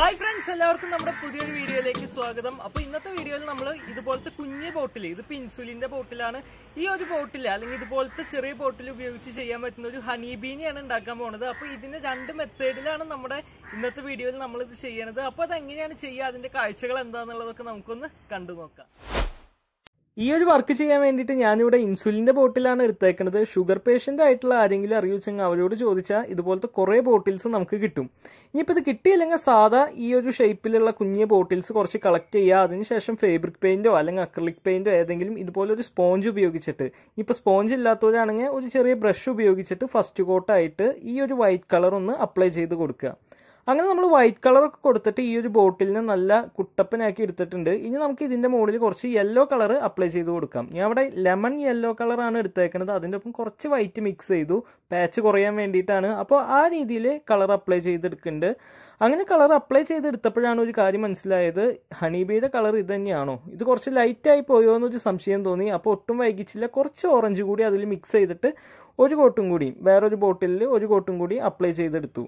Hi friends എല്ലാവർക്കും നമ്മുടെ പുതിയൊരു വീഡിയോയിലേക്ക് സ്വാഗതം. അപ്പൊ ഇന്നത്തെ വീഡിയോയിൽ നമ്മൾ ഇതുപോലത്തെ കുഞ്ഞ് ബോട്ടിൽ ഇതിപ്പോ ഇൻസുലിന്റെ ബോട്ടിലാണ്. ഈ ഒരു ബോട്ടിൽ അല്ലെങ്കിൽ ഇതുപോലത്തെ ചെറിയ ബോട്ടിൽ ഉപയോഗിച്ച് ചെയ്യാൻ പറ്റുന്ന ഒരു ഹണി ബീനിയാണ് ഉണ്ടാക്കാൻ പോണത്. അപ്പൊ ഇതിന്റെ രണ്ട് മെത്തേഡിലാണ് നമ്മുടെ ഇന്നത്തെ വീഡിയോയിൽ നമ്മൾ ഇത് ചെയ്യണത്. അപ്പൊ അത് എങ്ങനെയാണ് ചെയ്യുക അതിന്റെ കാഴ്ചകൾ എന്താണെന്നുള്ളതൊക്കെ നമുക്കൊന്ന് കണ്ടു നോക്കാം ഈ ഒരു വർക്ക് ചെയ്യാൻ വേണ്ടിയിട്ട് ഞാനിവിടെ ഇൻസുലിന്റെ ബോട്ടിലാണ് എടുത്തേക്കുന്നത് ഷുഗർ പേഷ്യന്റ് ആയിട്ടുള്ള ആരെങ്കിലും അറിയിച്ചെങ്കിൽ അവരോട് ചോദിച്ചാൽ ഇതുപോലത്തെ കുറേ ബോട്ടിൽസ് നമുക്ക് കിട്ടും. ഇനിയിപ്പോൾ ഇത് കിട്ടിയില്ലെങ്കിൽ സാധാ ഈ ഒരു ഷേപ്പിലുള്ള കുഞ്ഞ് ബോട്ടിൽസ് കുറച്ച് കളക്ട് ചെയ്യുക. അതിനുശേഷം ഫേബ്രിക് പെയിന്റോ അല്ലെങ്കിൽ അക്രലിക് പെയിന്റോ ഏതെങ്കിലും ഇതുപോലൊരു സ്പോഞ്ച് ഉപയോഗിച്ചിട്ട്. ഇപ്പോൾ സ്പോഞ്ച് ഇല്ലാത്തവരാണെങ്കിൽ ഒരു ചെറിയ ബ്രഷ് ഉപയോഗിച്ചിട്ട് ഫസ്റ്റ് കോട്ടായിട്ട് ഈ ഒരു വൈറ്റ് കളർ ഒന്ന് അപ്ലൈ ചെയ്ത് കൊടുക്കുക. അങ്ങനെ നമ്മൾ വൈറ്റ് കളറൊക്കെ കൊടുത്തിട്ട് ഈ ഒരു ബോട്ടിലിനെ നല്ല കുട്ടപ്പനാക്കി എടുത്തിട്ടുണ്ട്. ഇനി നമുക്ക് ഇതിന്റെ മുകളിൽ കുറച്ച് യെല്ലോ കളർ അപ്ലൈ ചെയ്ത് കൊടുക്കാം. ഞാൻ അവിടെ ലെമൺ യെല്ലോ കളറാണ് എടുത്തേക്കുന്നത് അതിന്റെ ഒപ്പം കുറച്ച് വൈറ്റ് മിക്സ് ചെയ്തു. പാച്ച് കുറയാൻ വേണ്ടിയിട്ടാണ്. അപ്പോൾ ആ രീതിയിൽ കളർ അപ്ലൈ ചെയ്തെടുക്കുന്നുണ്ട്. അങ്ങനെ കളർ അപ്ലൈ ചെയ്തെടുത്തപ്പോഴാണ് ഒരു കാര്യം മനസ്സിലായത്. ഹണിബിയുടെ കളർ ഇത് തന്നെയാണോ? ഇത് കുറച്ച് ലൈറ്റായി പോയോ എന്നൊരു സംശയം തോന്നി. അപ്പോൾ ഒട്ടും വൈകിച്ചില്ല. കുറച്ച് ഓറഞ്ച് കൂടി അതിൽ മിക്സ് ചെയ്തിട്ട് ഒരു കോട്ടും കൂടി വേറൊരു ബോട്ടിലിൽ ഒരു കോട്ടും കൂടി അപ്ലൈ ചെയ്തെടുത്തു.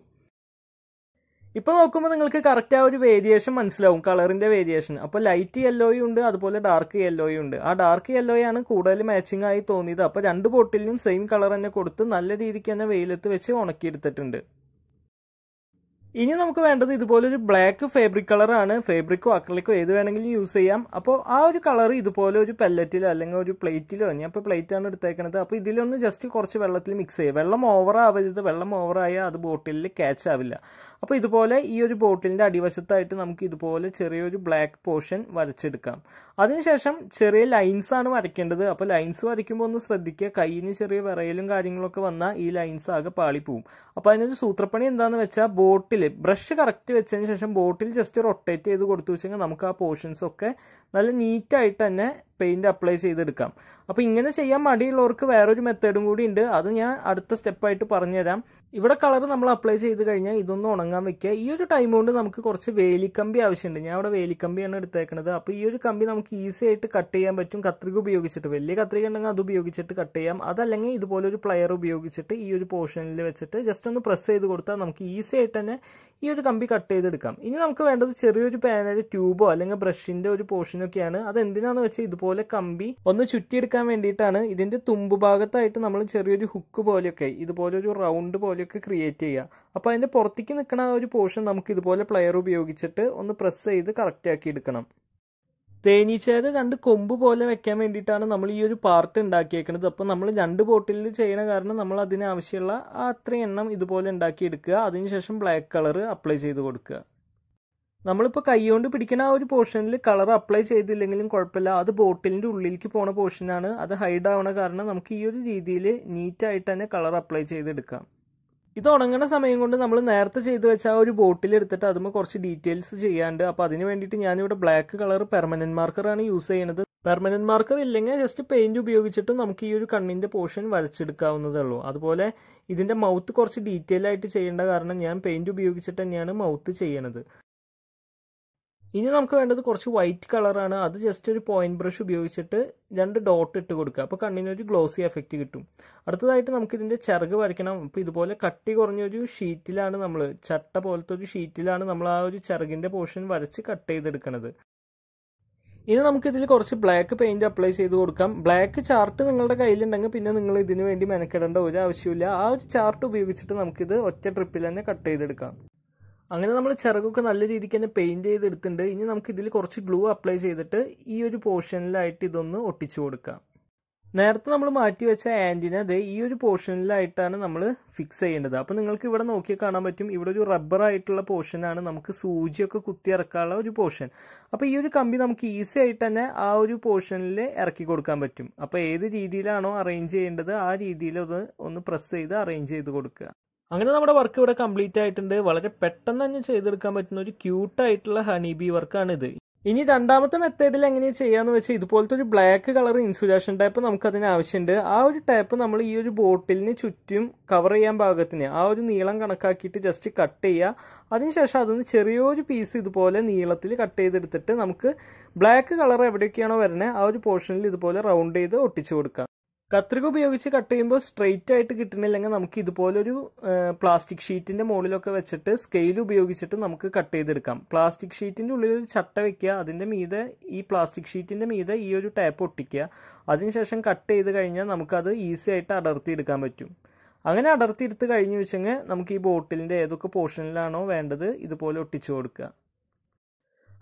ഇപ്പൊ നോക്കുമ്പോൾ നിങ്ങൾക്ക് കറക്റ്റ് ആ ഒരു വേരിയേഷൻ മനസ്സിലാവും. കളറിന്റെ വേരിയേഷൻ അപ്പോൾ ലൈറ്റ് യെല്ലോയും ഉണ്ട് അതുപോലെ ഡാർക്ക് യെല്ലോയും ഉണ്ട്. ആ ഡാർക്ക് യെല്ലോയാണ് കൂടുതൽ മാച്ചിങ് ആയി തോന്നിയത്. അപ്പോൾ രണ്ട് ബോട്ടിലിനും സെയിം കളർ തന്നെ കൊടുത്ത് നല്ല രീതിക്ക് തന്നെ വെയിലത്ത് വെച്ച് ഉണക്കിയെടുത്തിട്ടുണ്ട്. ഇനി നമുക്ക് വേണ്ടത് ഇതുപോലൊരു ബ്ലാക്ക് ഫേബ്രിക് കളറാണ് ഫേബ്രിക്കോ അക്രലിക്കോ ഏത് വേണമെങ്കിലും യൂസ് ചെയ്യാം. അപ്പോൾ ആ ഒരു കളർ ഇതുപോലെ ഒരു പെല്ലറ്റിലോ അല്ലെങ്കിൽ ഒരു പ്ലേറ്റിലോ ഞാൻ ഇപ്പോൾ പ്ലേറ്റ് ആണ് എടുത്തേക്കുന്നത് അപ്പോൾ ഇതിലൊന്ന് ജസ്റ്റ് കുറച്ച് വെള്ളത്തിൽ മിക്സ് ചെയ്യുക. വെള്ളം ഓവർ ആവരുത്. വെള്ളം ഓവറായാൽ അത് ബോട്ടിലിൽ ക്യാച്ച് ആവില്ല. അപ്പോൾ ഇതുപോലെ ഈ ഒരു ബോട്ടിലിന്റെ അടിവശത്തായിട്ട് നമുക്ക് ഇതുപോലെ ചെറിയൊരു ബ്ലാക്ക് പോർഷൻ വരച്ചെടുക്കാം. അതിനുശേഷം ചെറിയ ലൈൻസ് ആണ് വരയ്ക്കേണ്ടത്. അപ്പോൾ ലൈൻസ് വരയ്ക്കുമ്പോൾ ഒന്ന് ശ്രദ്ധിക്കുക. കയ്യിന് ചെറിയ വിറയലും കാര്യങ്ങളൊക്കെ വന്നാൽ ഈ ലൈൻസ് ആകെ പാളിപ്പോവും. അപ്പോൾ അതിനൊരു സൂത്രപ്പണി എന്താണെന്ന് വെച്ചാൽ ബോട്ടിൽ ബ്രഷ് കറക്റ്റ് വെച്ചതിന് ശേഷം ബോട്ടിൽ ജസ്റ്റ് റൊട്ടേറ്റ് ചെയ്ത് കൊടുത്തു വെച്ചെങ്കിൽ നമുക്ക് ആ പോർഷൻസ് ഒക്കെ നല്ല നീറ്റായിട്ട് തന്നെ പെയിന്റ് അപ്ലൈ ചെയ്തെടുക്കാം. അപ്പോൾ ഇങ്ങനെ ചെയ്യാൻ മടിയുള്ളവർക്ക് വേറൊരു മെത്തേഡും കൂടി ഉണ്ട്. അത് ഞാൻ അടുത്ത സ്റ്റെപ്പായിട്ട് പറഞ്ഞുതരാം. ഇവിടെ കളർ നമ്മൾ അപ്ലൈ ചെയ്ത് കഴിഞ്ഞാൽ ഇതൊന്ന് ഉണങ്ങാൻ വെക്കുക. ഈ ഒരു ടൈം കൊണ്ട് നമുക്ക് കുറച്ച് വേലിക്കമ്പി ആവശ്യമുണ്ട്. ഞാൻ അവിടെ വേലിക്കമ്പിയാണ് എടുത്തേക്കുന്നത് അപ്പോൾ ഈ ഒരു കമ്പി നമുക്ക് ഈസി ആയിട്ട് കട്ട് ചെയ്യാൻ പറ്റും. കത്രിക ഉപയോഗിച്ചിട്ട്. വലിയ കത്രിക ഉണ്ടെങ്കിൽ അത് ഉപയോഗിച്ചിട്ട് കട്ട് ചെയ്യാം. അതല്ലെങ്കിൽ ഇതുപോലൊരു പ്ലെയർ ഉപയോഗിച്ചിട്ട് ഈ ഒരു പോർഷനിൽ വെച്ചിട്ട് ജസ്റ്റ് ഒന്ന് പ്രസ് ചെയ്ത് കൊടുത്താൽ നമുക്ക് ഈസി ആയിട്ട് തന്നെ ഈ ഒരു കമ്പി കട്ട് ചെയ്തെടുക്കാം. ഇനി നമുക്ക് വേണ്ടത് ചെറിയൊരു പാനൽ ട്യൂബോ അല്ലെങ്കിൽ ബ്രഷിന്റെ ഒരു പോർഷനൊക്കെയാണ് അത് എന്തിനാണെന്ന് വെച്ചാൽ ഇതുപോലെ കമ്പി ഒന്ന് ചുറ്റിയെടുക്കാൻ വേണ്ടിയിട്ടാണ് ഇതിന്റെ തുമ്പ് ഭാഗത്തായിട്ട് നമ്മൾ ചെറിയൊരു ഹുക്ക് പോലെയൊക്കെ ഇതുപോലെ ഒരു റൗണ്ട് പോലെയൊക്കെ ക്രിയേറ്റ് ചെയ്യുക. അപ്പോൾ അതിന്റെ പുറത്തേക്ക് നിൽക്കുന്ന ആ ഒരു പോർഷൻ നമുക്ക് ഇതുപോലെ പ്ലെയർ ഉപയോഗിച്ചിട്ട് ഒന്ന് പ്രസ് ചെയ്ത് കറക്റ്റ് ആക്കി എടുക്കണം. തേനീച്ചയുടെ രണ്ട് കൊമ്പ് പോലെ വെക്കാൻ വേണ്ടിയിട്ടാണ് നമ്മൾ ഈ ഒരു പാർട്ട് ഉണ്ടാക്കിയേക്കുന്നത് അപ്പോൾ നമ്മൾ രണ്ട് ബോട്ടിലിൽ ചെയ്യണ കാരണം നമ്മൾ അതിനാവശ്യമുള്ള ആ അത്രയും എണ്ണം ഇതുപോലെ ഉണ്ടാക്കിയെടുക്കുക അതിനുശേഷം ബ്ലാക്ക് കളർ അപ്ലൈ ചെയ്ത് കൊടുക്കുക. നമ്മളിപ്പോൾ കൈകൊണ്ട് പിടിക്കുന്ന ആ ഒരു പോർഷനിൽ കളർ അപ്ലൈ ചെയ്തില്ലെങ്കിലും കുഴപ്പമില്ല. അത് ബോട്ടിലിന്റെ ഉള്ളിലേക്ക് പോണ പോർഷനാണ് അത് ഹൈഡ് ആവണ കാരണം നമുക്ക് ഈ ഒരു രീതിയിൽ നീറ്റായിട്ട് തന്നെ കളർ അപ്ലൈ ചെയ്തെടുക്കാം. ഇത് ഉണങ്ങുന്ന സമയം കൊണ്ട് നമ്മൾ നേരത്തെ ചെയ്തു വെച്ച ആ ഒരു ബോട്ടിൽ എടുത്തിട്ട് അതുമ്പോൾ കുറച്ച് ഡീറ്റെയിൽസ് ചെയ്യാണ്ട് അപ്പോൾ അതിന് വേണ്ടിയിട്ട് ഞാനിവിടെ ബ്ലാക്ക് കളർ പെർമനന്റ് മാർക്കറാണ് യൂസ് ചെയ്യുന്നത് പെർമനന്റ് മാർക്കർ ഇല്ലെങ്കിൽ ജസ്റ്റ് പെയിന്റ് ഉപയോഗിച്ചിട്ടും നമുക്ക് ഈ ഒരു കണ്ണിന്റെ പോർഷൻ വരച്ചെടുക്കാവുന്നതേ ഉള്ളൂ അതുപോലെ ഇതിന്റെ മൗത്ത് കുറച്ച് ഡീറ്റെയിൽ ആയിട്ട് ചെയ്യേണ്ട കാരണം ഞാൻ പെയിന്റ് ഉപയോഗിച്ചിട്ട് തന്നെയാണ് മൗത്ത് ചെയ്യണത്. ഇനി നമുക്ക് വേണ്ടത് കുറച്ച് വൈറ്റ് കളറാണ് അത് ജസ്റ്റ് ഒരു പോയിന്റ് ബ്രഷ് ഉപയോഗിച്ചിട്ട് രണ്ട് ഡോട്ട് ഇട്ട് കൊടുക്കുക. അപ്പോൾ കണ്ണിനൊരു ഗ്ലോസി എഫക്റ്റ് കിട്ടും. അടുത്തതായിട്ട് നമുക്ക് ഇതിന്റെ ചിറക് വരയ്ക്കണം. അപ്പോൾ ഇതുപോലെ കട്ടി കുറഞ്ഞൊരു ഷീറ്റിലാണ് നമ്മൾ ചട്ട പോലത്തെ ഒരു ഷീറ്റിലാണ് നമ്മൾ ആ ഒരു ചിറകിന്റെ പോർഷൻ വരച്ച് കട്ട് ചെയ്തെടുക്കുന്നത് ഇനി നമുക്ക് ഇതിൽ കുറച്ച് ബ്ലാക്ക് പെയിന്റ് അപ്ലൈ ചെയ്ത് കൊടുക്കാം. ബ്ലാക്ക് ചാർട്ട് നിങ്ങളുടെ കയ്യിലുണ്ടെങ്കിൽ പിന്നെ നിങ്ങൾ ഇതിനു വേണ്ടി മെനക്കെടേണ്ട ഒരു ആവശ്യമില്ല. ആ ഒരു ചാർട്ട് ഉപയോഗിച്ചിട്ട് നമുക്കിത് ഒറ്റ ട്രിപ്പിൽ തന്നെ കട്ട് ചെയ്തെടുക്കാം. അങ്ങനെ നമ്മൾ ചിറകൊക്കെ നല്ല രീതിക്ക് തന്നെ പെയിന്റ് ചെയ്തെടുത്തിട്ടുണ്ട്. ഇനി നമുക്ക് ഇതിൽ കുറച്ച് ഗ്ലൂ അപ്ലൈ ചെയ്തിട്ട് ഈ ഒരു പോർഷനിലായിട്ട് ഇതൊന്ന് ഒട്ടിച്ചു കൊടുക്കാം. നേരത്തെ നമ്മൾ മാറ്റി വെച്ച ആന്റിനെ ദേ ഈ ഒരു പോർഷനിലായിട്ടാണ് നമ്മൾ ഫിക്സ് ചെയ്യേണ്ടത്. അപ്പോൾ നിങ്ങൾക്ക് ഇവിടെ നോക്കി കാണാൻ പറ്റും. ഇവിടെ ഒരു റബ്ബർ ആയിട്ടുള്ള പോർഷനാണ് നമുക്ക് സൂചിയൊക്കെ കുത്തി ഇറക്കാനുള്ള ഒരു പോർഷൻ അപ്പോൾ ഈ ഒരു കമ്പി നമുക്ക് ഈസി ആയിട്ട് തന്നെ ആ ഒരു പോർഷനിൽ ഇറക്കി കൊടുക്കാൻ പറ്റും. അപ്പോൾ ഏത് രീതിയിലാണോ അറേഞ്ച് ചെയ്യേണ്ടത് ആ രീതിയിൽ അത് ഒന്ന് പ്രസ് ചെയ്ത് അറേഞ്ച് ചെയ്ത് കൊടുക്കുക. അങ്ങനെ നമ്മുടെ വർക്ക് ഇവിടെ കംപ്ലീറ്റ് ആയിട്ടുണ്ട്. വളരെ പെട്ടെന്ന് തന്നെ ചെയ്തെടുക്കാൻ പറ്റുന്ന ഒരു ക്യൂട്ടായിട്ടുള്ള ഹണി ബി വർക്കാണിത് ഇനി രണ്ടാമത്തെ മെത്തേഡിൽ എങ്ങനെയാണ് ചെയ്യാന്ന് വെച്ചാൽ ഇതുപോലത്തെ ഒരു ബ്ലാക്ക് കളർ ഇൻസുലേഷൻ ടൈപ്പ് നമുക്ക് അതിന് ആവശ്യമുണ്ട്. ആ ഒരു ടൈപ്പ് നമ്മൾ ഈ ഒരു ബോട്ടിലിന് ചുറ്റും കവർ ചെയ്യാൻ പാകത്തിന് ആ ഒരു നീളം കണക്കാക്കിയിട്ട് ജസ്റ്റ് കട്ട് ചെയ്യുക. അതിനുശേഷം അതിന് ചെറിയൊരു പീസ് ഇതുപോലെ നീളത്തിൽ കട്ട് ചെയ്തെടുത്തിട്ട് നമുക്ക് ബ്ലാക്ക് കളർ എവിടെയൊക്കെയാണോ വരുന്നത് ആ ഒരു പോർഷനിൽ ഇതുപോലെ റൗണ്ട് ചെയ്ത് ഒട്ടിച്ചു കൊടുക്കാം. കത്രിക ഉപയോഗിച്ച് കട്ട് ചെയ്യുമ്പോൾ സ്ട്രെയിറ്റ് ആയിട്ട് കിട്ടണില്ലെങ്കിൽ നമുക്ക് ഇതുപോലൊരു പ്ലാസ്റ്റിക് ഷീറ്റിന്റെ മുകളിലൊക്കെ വെച്ചിട്ട് സ്കെയിൽ ഉപയോഗിച്ചിട്ട് നമുക്ക് കട്ട് ചെയ്തെടുക്കാം. പ്ലാസ്റ്റിക് ഷീറ്റിന്റെ ഉള്ളിൽ ഒരു ചട്ട വെക്കുക അതിന്റെ മീതെ ഈ പ്ലാസ്റ്റിക് ഷീറ്റിന്റെ മീതെ ഈ ഒരു ടാപ്പ് ഒട്ടിക്കുക. അതിനുശേഷം കട്ട് ചെയ്ത് കഴിഞ്ഞാൽ നമുക്കത് ഈസി ആയിട്ട് അടർത്തി എടുക്കാൻ പറ്റും. അങ്ങനെ അടർത്തി എടുത്ത് കഴിഞ്ഞു വെച്ചെങ്കിൽ നമുക്ക് ഈ ബോട്ടിലിന്റെ ഏതൊക്കെ പോർഷനിലാണോ വേണ്ടത് ഇതുപോലെ ഒട്ടിച്ചു കൊടുക്കുക.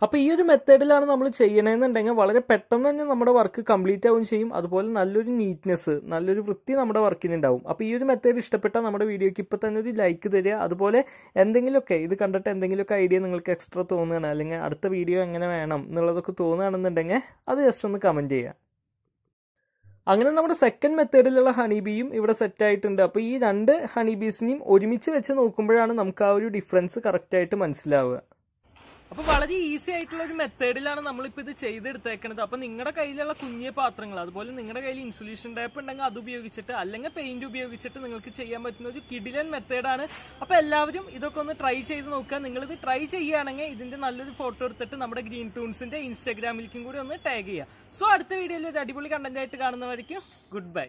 അപ്പോൾ ഈ ഒരു മെത്തേഡിലാണ് നമ്മൾ ചെയ്യണമെന്നുണ്ടെങ്കിൽ വളരെ പെട്ടെന്ന് തന്നെ നമ്മുടെ വർക്ക് കംപ്ലീറ്റ് ആവുകയും ചെയ്യും. അതുപോലെ നല്ലൊരു നീറ്റ്നെസ് നല്ലൊരു വൃത്തി നമ്മുടെ വർക്കിന് ഉണ്ടാവും. അപ്പോൾ ഈ ഒരു മെത്തേഡ് ഇഷ്ടപ്പെട്ടാൽ നമ്മുടെ വീഡിയോയ്ക്ക് ഇപ്പോൾ തന്നെ ഒരു ലൈക്ക് തരിക. അതുപോലെ എന്തെങ്കിലുമൊക്കെ ഇത് കണ്ടിട്ട് എന്തെങ്കിലുമൊക്കെ ഐഡിയ നിങ്ങൾക്ക് എക്സ്ട്രാ തോന്നുകയാണ് അല്ലെങ്കിൽ അടുത്ത വീഡിയോ എങ്ങനെ വേണം എന്നുള്ളതൊക്കെ തോന്നുകയാണെന്നുണ്ടെങ്കിൽ അത് ജസ്റ്റ് ഒന്ന് കമന്റ് ചെയ്യുക. അങ്ങനെ നമ്മുടെ സെക്കൻഡ് മെത്തേഡിലുള്ള ഹണിബിയും ഇവിടെ സെറ്റ് ആയിട്ടുണ്ട്. അപ്പോൾ ഈ രണ്ട് ഹണിബീസിനെയും ഒരുമിച്ച് വെച്ച് നോക്കുമ്പോഴാണ് നമുക്ക് ആ ഒരു ഡിഫറൻസ് കറക്റ്റായിട്ട് മനസ്സിലാവുക. അപ്പൊ വളരെ ഈസി ആയിട്ടുള്ള ഒരു മെത്തേഡിലാണ് നമ്മളിപ്പോ ഇത് ചെയ്തെടുത്തേക്കുന്നത് അപ്പൊ നിങ്ങളുടെ കയ്യിലുള്ള കുഞ്ഞിയ പാത്രങ്ങൾ അതുപോലെ നിങ്ങളുടെ കയ്യിൽ ഇൻസുലേഷൻ ടൈപ്പ് ഉണ്ടെങ്കിൽ അത് ഉപയോഗിച്ചിട്ട് അല്ലെങ്കിൽ പെയിന്റ് ഉപയോഗിച്ചിട്ട് നിങ്ങൾക്ക് ചെയ്യാൻ പറ്റുന്ന ഒരു കിഡിലൻ മെത്തേഡാണ്. അപ്പൊ എല്ലാവരും ഇതൊക്കെ ഒന്ന് ട്രൈ ചെയ്ത് നോക്കുക. നിങ്ങൾ ഇത് ട്രൈ ചെയ്യുകയാണെങ്കിൽ ഇതിന്റെ നല്ലൊരു ഫോട്ടോ എടുത്തിട്ട് നമ്മുടെ ഗ്രീൻ ടൂൺസിന്റെ ഇൻസ്റ്റാഗ്രാമിലേക്കും കൂടി ഒന്ന് ടാഗ് ചെയ്യുക. സോ അടുത്ത വീഡിയോയിൽ ഒരു അടിപൊളി കണ്ടന്റ് ആയിട്ട് കാണുന്നവരേക്കും ഗുഡ് ബൈ